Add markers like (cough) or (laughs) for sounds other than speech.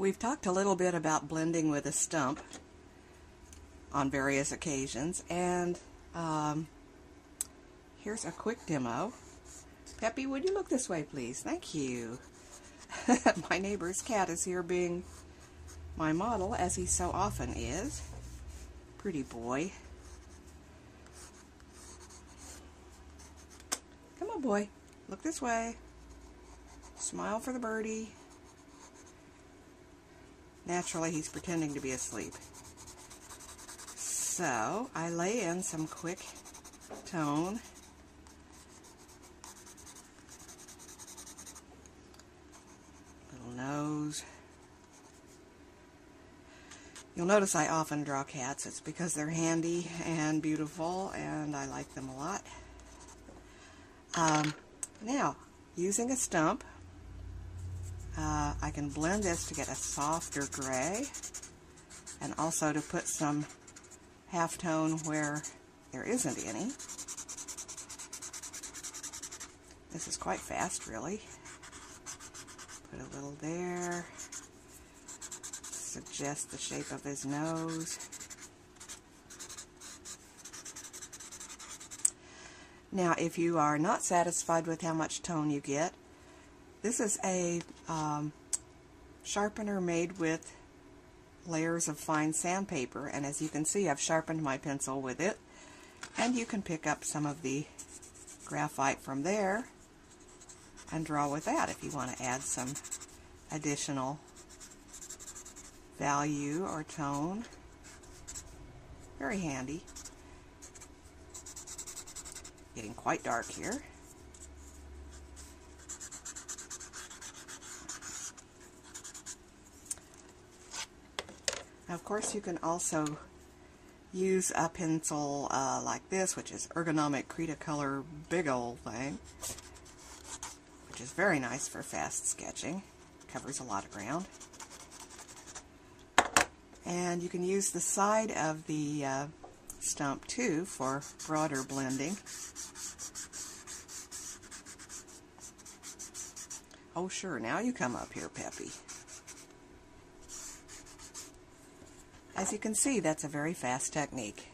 We've talked a little bit about blending with a stump on various occasions, and um, here's a quick demo. Pepi, would you look this way, please? Thank you. (laughs) my neighbor's cat is here being my model, as he so often is. Pretty boy. Come on, boy. Look this way. Smile for the birdie. Naturally, he's pretending to be asleep. So, I lay in some quick tone. Little nose. You'll notice I often draw cats. It's because they're handy and beautiful, and I like them a lot. Um, now, using a stump, I can blend this to get a softer gray and also to put some halftone where there isn't any. This is quite fast, really. Put a little there. Suggest the shape of his nose. Now, if you are not satisfied with how much tone you get, this is a um, sharpener made with layers of fine sandpaper, and as you can see, I've sharpened my pencil with it, and you can pick up some of the graphite from there and draw with that if you want to add some additional value or tone. Very handy getting quite dark here. Now, of course, you can also use a pencil uh, like this, which is ergonomic Cretacolor big old thing, which is very nice for fast sketching. Covers a lot of ground. And you can use the side of the uh, stump too for broader blending. Oh sure, now you come up here, Pepi. As you can see, that's a very fast technique.